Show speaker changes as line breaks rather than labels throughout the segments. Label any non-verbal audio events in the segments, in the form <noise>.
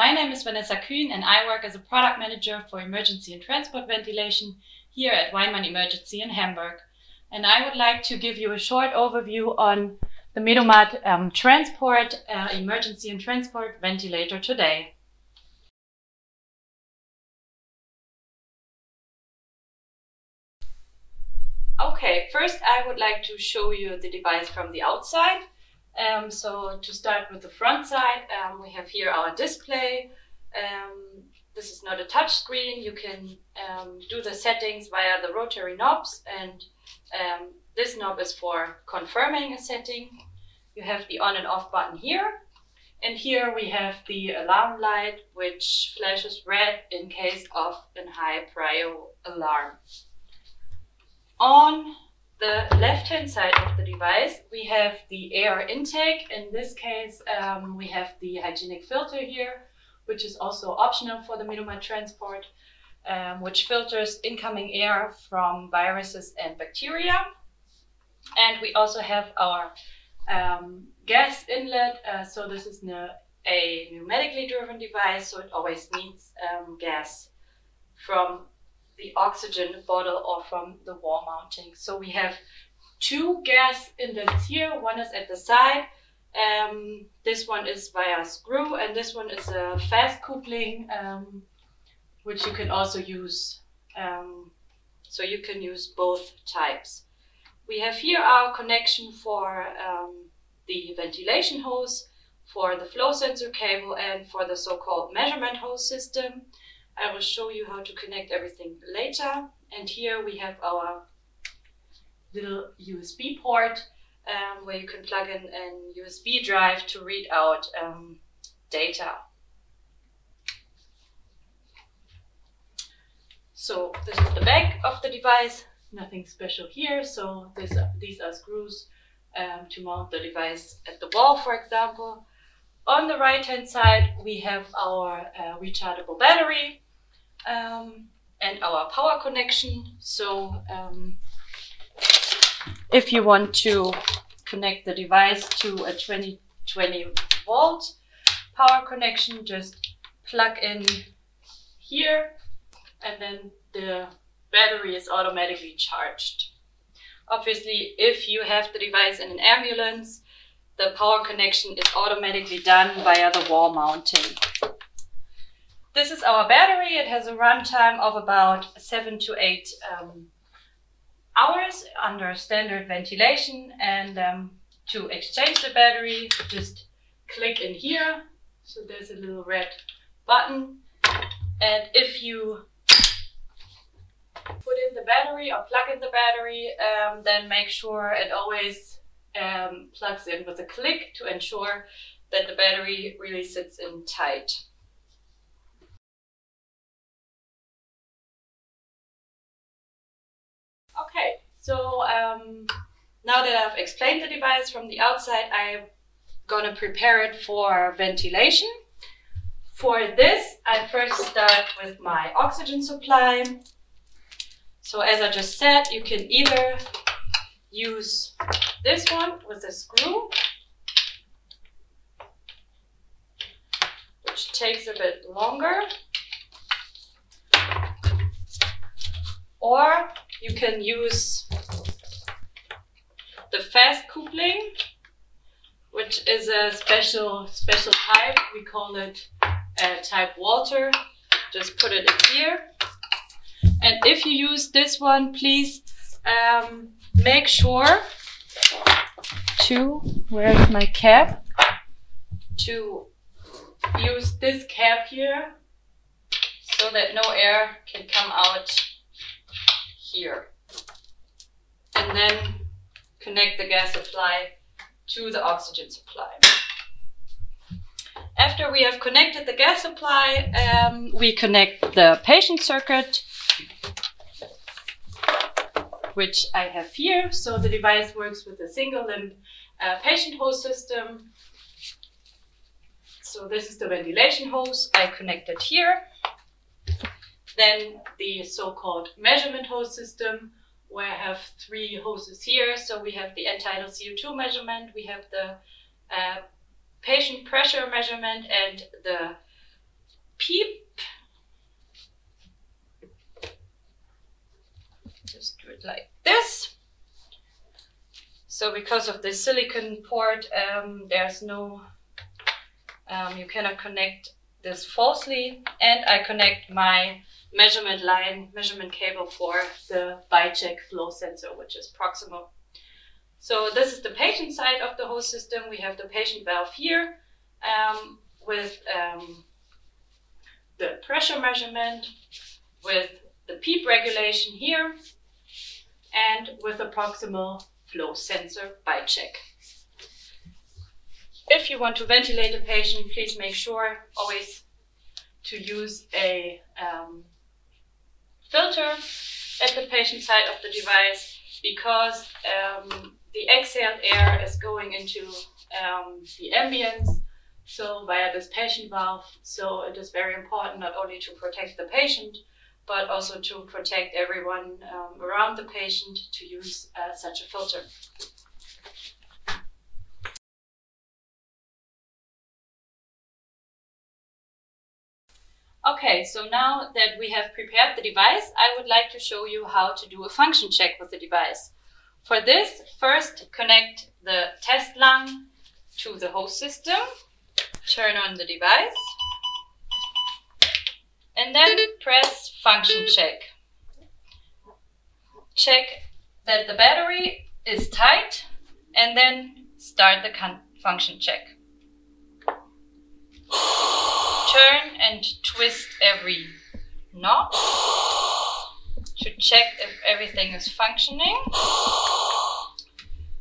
My name is Vanessa Kühn and I work as a product manager for emergency and transport ventilation here at Weinmann Emergency in Hamburg. And I would like to give you a short overview on the Medumat um, Transport uh, Emergency and Transport Ventilator today. Okay, first I would like to show you the device from the outside. Um, so to start with the front side, um, we have here our display. Um, this is not a touch screen. You can um, do the settings via the rotary knobs and um, this knob is for confirming a setting. You have the on and off button here. And here we have the alarm light, which flashes red in case of a high prior alarm. On the left-hand side of the device, we have the air intake. In this case, um, we have the hygienic filter here, which is also optional for the Medumat transport, um, which filters incoming air from viruses and bacteria. And we also have our um, gas inlet. Uh, so this is a pneumatically driven device, so it always needs um, gas from the oxygen bottle or from the wall mounting. So we have two gas inlets here. One is at the side. Um, this one is via screw and this one is a fast coupling, um, which you can also use. Um, so you can use both types. We have here our connection for um, the ventilation hose, for the flow sensor cable and for the so-called measurement hose system. I will show you how to connect everything later. And here we have our little USB port um, where you can plug in an USB drive to read out um, data. So this is the back of the device, nothing special here. So this, these are screws um, to mount the device at the wall, for example. On the right hand side, we have our uh, rechargeable battery um, and our power connection. So um, if you want to connect the device to a 2020 volt power connection, just plug in here and then the battery is automatically charged. Obviously, if you have the device in an ambulance, the power connection is automatically done via the wall mounting. This is our battery. It has a runtime of about seven to eight um, hours under standard ventilation. And um, to exchange the battery, just click in here. So there's a little red button. And if you put in the battery or plug in the battery, um, then make sure it always um, plugs in with a click to ensure that the battery really sits in tight. Okay, so um, now that I've explained the device from the outside, I'm gonna prepare it for ventilation. For this, I first start with my oxygen supply. So as I just said, you can either use this one with a screw, which takes a bit longer, or you can use the fast coupling, which is a special special type. We call it uh, type Walter. Just put it in here. And if you use this one, please um, make sure to, where's my cap? To use this cap here so that no air can come out here. And then connect the gas supply to the oxygen supply. After we have connected the gas supply, um, we connect the patient circuit, which I have here. So the device works with a single limb uh, patient hose system. So this is the ventilation hose I connected here. Then the so-called measurement hose system, where I have three hoses here. So we have the end-tidal CO2 measurement, we have the uh, patient pressure measurement and the PEEP. Just do it like this. So because of the silicon port, um, there's no, um, you cannot connect this falsely. And I connect my measurement line, measurement cable for the BiCheck flow sensor, which is proximal. So this is the patient side of the whole system. We have the patient valve here um, with um, the pressure measurement, with the PEEP regulation here, and with a proximal flow sensor BiCheck. If you want to ventilate a patient, please make sure always to use a um, filter at the patient side of the device because um, the exhaled air is going into um, the ambience, so via this patient valve. So it is very important not only to protect the patient, but also to protect everyone um, around the patient to use uh, such a filter. Okay, so now that we have prepared the device, I would like to show you how to do a function check with the device. For this, first connect the test lung to the host system, turn on the device, and then press function check. Check that the battery is tight and then start the function check turn and twist every knob to check if everything is functioning.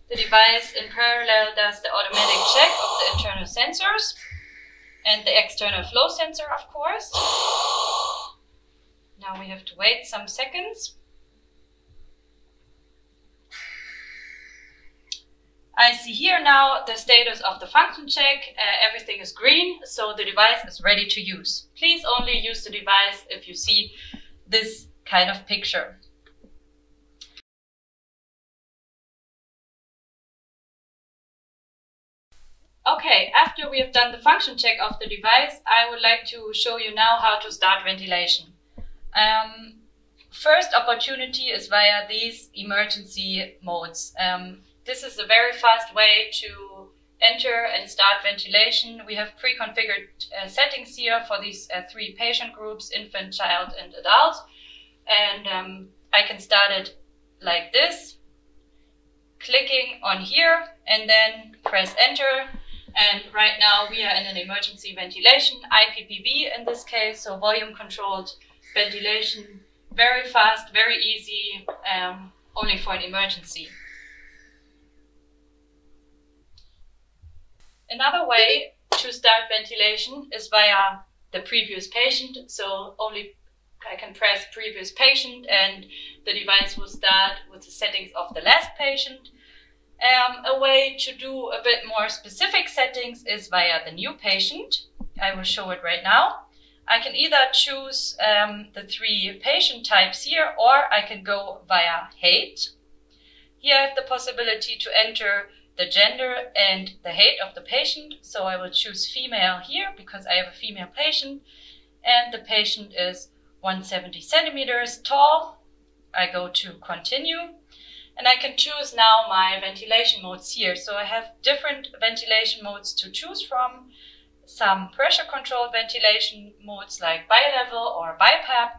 The device in parallel does the automatic check of the internal sensors and the external flow sensor, of course. Now we have to wait some seconds. I see here now the status of the function check. Uh, everything is green, so the device is ready to use. Please only use the device if you see this kind of picture. Okay, after we have done the function check of the device, I would like to show you now how to start ventilation. Um, first opportunity is via these emergency modes. Um, this is a very fast way to enter and start ventilation. We have pre-configured uh, settings here for these uh, three patient groups, infant, child, and adult. And um, I can start it like this, clicking on here, and then press enter. And right now we are in an emergency ventilation, IPPV in this case, so volume controlled ventilation, very fast, very easy, um, only for an emergency. Another way to start ventilation is via the previous patient. So only I can press previous patient and the device will start with the settings of the last patient. Um, a way to do a bit more specific settings is via the new patient. I will show it right now. I can either choose um, the three patient types here or I can go via height. Here I have the possibility to enter the gender and the height of the patient. So I will choose female here because I have a female patient and the patient is 170 centimeters tall. I go to continue and I can choose now my ventilation modes here. So I have different ventilation modes to choose from. Some pressure controlled ventilation modes like bi-level or BiPAP,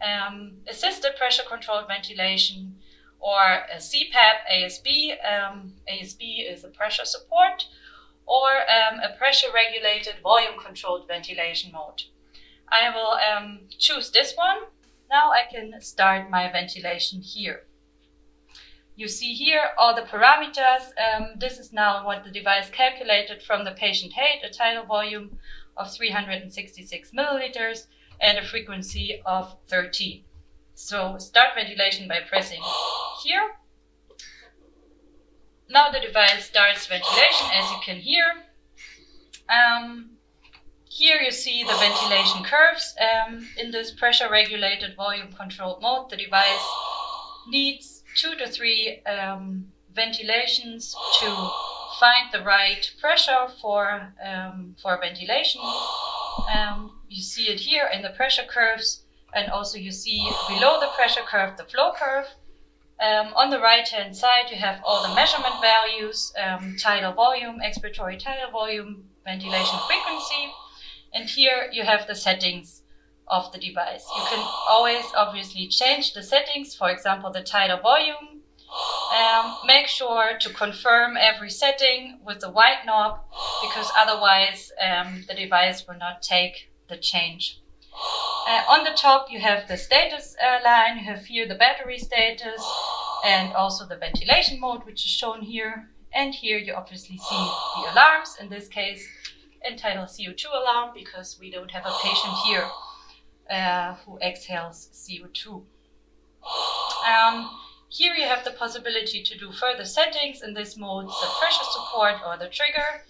um, assisted pressure controlled ventilation, or a CPAP ASB. Um, ASB is a pressure support, or um, a pressure regulated volume controlled ventilation mode. I will um, choose this one. Now I can start my ventilation here. You see here all the parameters. Um, this is now what the device calculated from the patient height, a tidal volume of 366 milliliters and a frequency of 13. So start ventilation by pressing <gasps> here. Now the device starts ventilation as you can hear. Um, here you see the ventilation curves. Um, in this pressure regulated volume controlled mode, the device <gasps> needs two to three um, ventilations to find the right pressure for, um, for ventilation. Um, you see it here in the pressure curves, and also you see below the pressure curve the flow curve. Um, on the right hand side, you have all the measurement values, um, tidal volume, expiratory tidal volume, ventilation frequency. And here you have the settings of the device. You can always obviously change the settings, for example, the tidal volume. Um, make sure to confirm every setting with the white knob because otherwise um, the device will not take the change. Uh, on the top you have the status uh, line, you have here the battery status and also the ventilation mode which is shown here. And here you obviously see the alarms, in this case end-tidal CO2 alarm because we don't have a patient here uh, who exhales CO2. Um, here you have the possibility to do further settings in this mode, the pressure support or the trigger.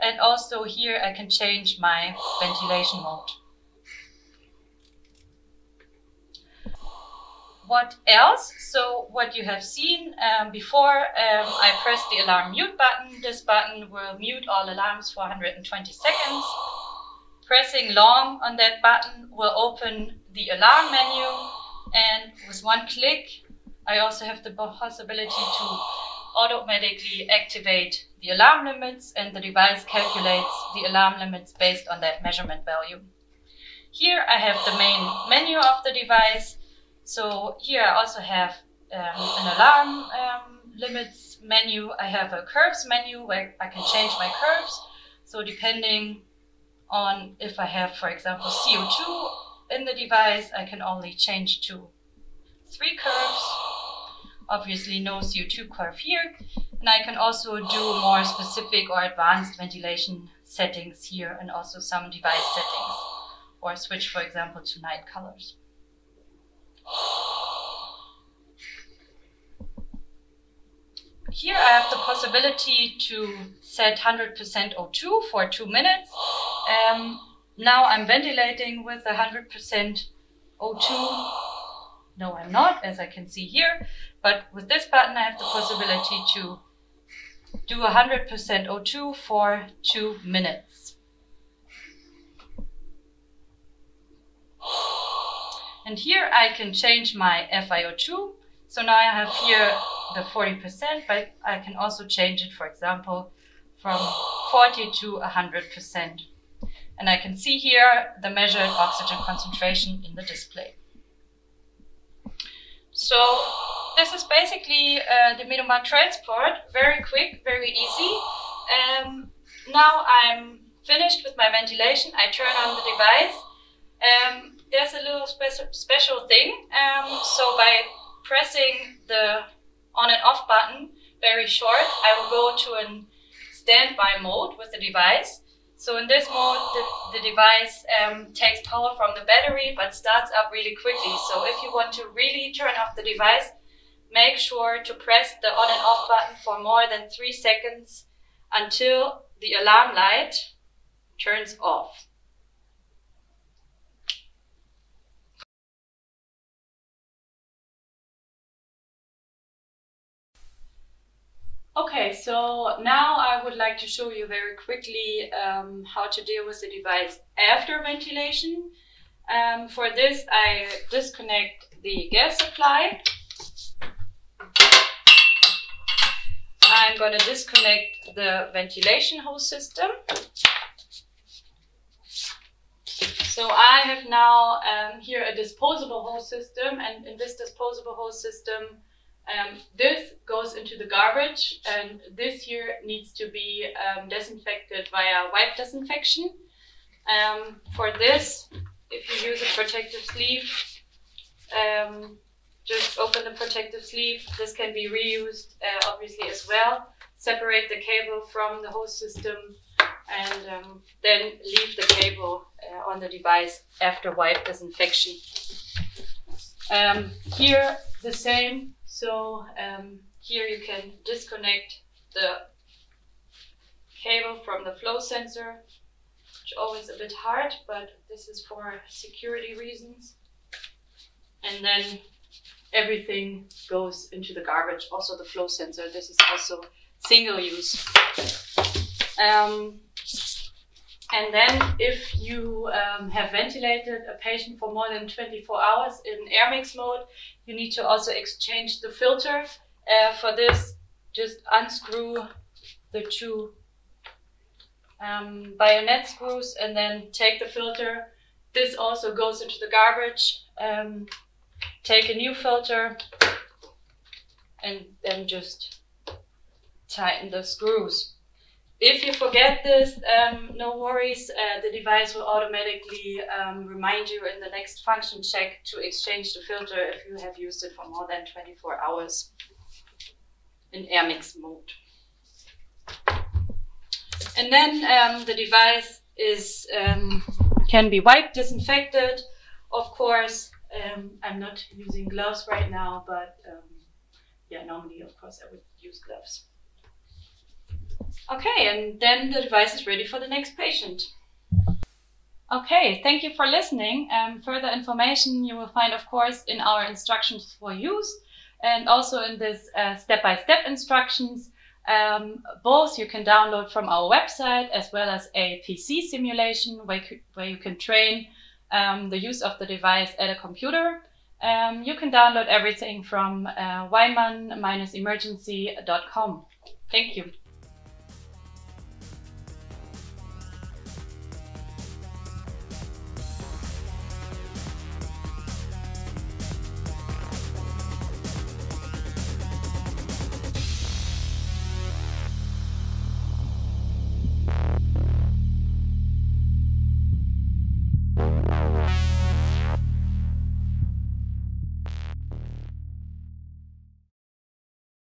And also here I can change my ventilation mode. What else? So what you have seen um, before, um, I press the alarm mute button. This button will mute all alarms for 120 seconds. Pressing long on that button will open the alarm menu and with one click I also have the possibility to automatically activate the alarm limits and the device calculates the alarm limits based on that measurement value. Here I have the main menu of the device. So here I also have um, an alarm um, limits menu. I have a curves menu where I can change my curves. So depending on if I have, for example, CO2 in the device, I can only change to three curves. Obviously no CO2 curve here. And I can also do more specific or advanced ventilation settings here and also some device settings or switch, for example, to night colors. Here I have the possibility to set 100% O2 for two minutes um, now I'm ventilating with 100% O2. No, I'm not, as I can see here. But with this button, I have the possibility to do 100% O2 for two minutes. And here I can change my FiO2. So now I have here the 40%, but I can also change it, for example, from 40 to 100%. And I can see here the measured oxygen concentration in the display. So this is basically uh, the Medumat transport, very quick, very easy. Um, now I'm finished with my ventilation. I turn on the device. Um, there's a little spe special thing. Um, so by pressing the on and off button very short, I will go to a standby mode with the device. So in this mode, the, the device um, takes power from the battery but starts up really quickly. So if you want to really turn off the device, make sure to press the on and off button for more than three seconds until the alarm light turns off. Okay, so now I would like to show you very quickly um, how to deal with the device after ventilation. Um, for this, I disconnect the gas supply. I'm going to disconnect the ventilation hose system. So I have now um, here a disposable hose system and in this disposable hose system um, this goes into the garbage and this here needs to be um, disinfected via wipe disinfection. Um, for this, if you use a protective sleeve, um, just open the protective sleeve. This can be reused uh, obviously as well. Separate the cable from the hose system and um, then leave the cable uh, on the device after wipe disinfection. Um, here the same so um, here you can disconnect the cable from the flow sensor, which always a bit hard, but this is for security reasons. And then everything goes into the garbage, also the flow sensor. This is also single use. Um, And then if you um, have ventilated a patient for more than 24 hours in air mix mode, you need to also exchange the filter. Uh, for this, just unscrew the two um, bayonet screws and then take the filter. This also goes into the garbage. Um, take a new filter and then just tighten the screws. If you forget this, um, no worries, uh, the device will automatically um, remind you in the next function check to exchange the filter if you have used it for more than 24 hours in air mix mode. And then um, the device is um, can be wiped, disinfected. Of course, um, I'm not using gloves right now, but um, yeah, normally, of course, I would use gloves. Okay, and then the device is ready for the next patient. Okay, thank you for listening. Um, further information you will find, of course, in our instructions for use and also in this uh, step-by-step -step instructions. Um, both you can download from our website as well as a PC simulation where, where you can train um, the use of the device at a computer. Um, you can download everything from uh, emergencycom Thank you.